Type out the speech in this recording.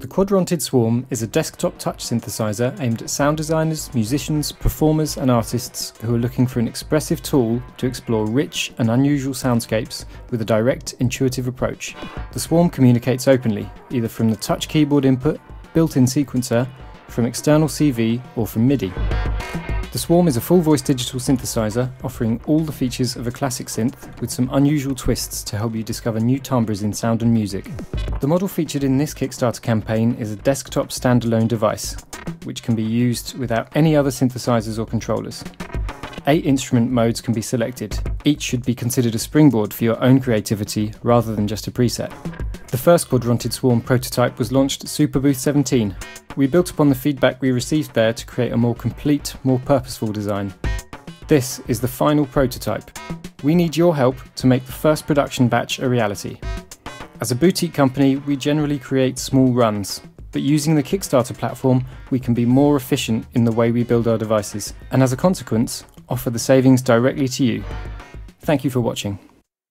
The Quadrantid Swarm is a desktop touch synthesizer aimed at sound designers, musicians, performers and artists who are looking for an expressive tool to explore rich and unusual soundscapes with a direct, intuitive approach. The Swarm communicates openly, either from the touch keyboard input, built-in sequencer, from external CV or from MIDI. Swarm is a full voice digital synthesizer offering all the features of a classic synth with some unusual twists to help you discover new timbres in sound and music. The model featured in this Kickstarter campaign is a desktop standalone device, which can be used without any other synthesizers or controllers. Eight instrument modes can be selected. Each should be considered a springboard for your own creativity rather than just a preset. The first Quadrantid Swarm prototype was launched at Superbooth 17. We built upon the feedback we received there to create a more complete, more purposeful design. This is the final prototype. We need your help to make the first production batch a reality. As a boutique company, we generally create small runs, but using the Kickstarter platform, we can be more efficient in the way we build our devices, and as a consequence, offer the savings directly to you. Thank you for watching.